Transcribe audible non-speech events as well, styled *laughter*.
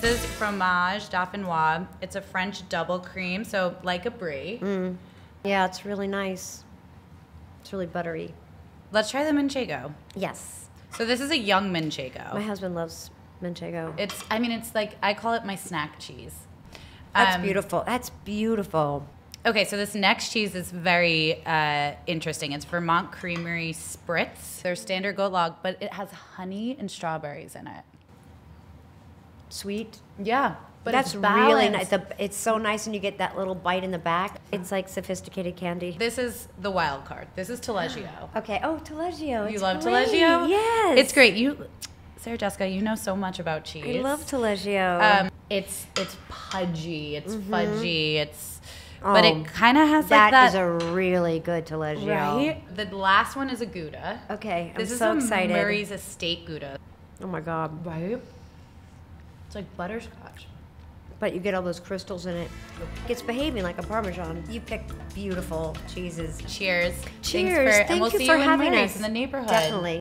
This is fromage D'Affinois. It's a French double cream, so like a brie. Mm. Yeah, it's really nice. It's really buttery. Let's try the manchego. Yes. So this is a young manchego. My husband loves manchego. It's, I mean, it's like I call it my snack cheese. That's Um, beautiful. That's beautiful. Okay, so this next cheese is very uh, interesting. It's Vermont Creamery Spritz. They're standard goat log, but it has honey and strawberries in it. Sweet. Yeah, but That's it's really nice. The, it's so nice, and you get that little bite in the back. It's like sophisticated candy. This is the wild card. This is Taleggio. *gasps* Okay. Oh, Taleggio. you It's love great. Taleggio? Yes. It's great. You, Sarah Jessica, you know so much about cheese. I love Taleggio. Um, it's it's pudgy. It's fudgy. It's, but Mm-hmm. Oh, it kind of has That like is that. a really good Taleggio. right. The last one is a Gouda. Okay. I'm This is so a excited. Murray's Estate Gouda. Oh my god. Right. It's like butterscotch. But you get all those crystals in it. It's behaving like a Parmesan. You picked beautiful cheeses. Cheers. Cheers. Thanks for, Thank and we'll you see for you in having Murray's us. in the neighborhood. Definitely.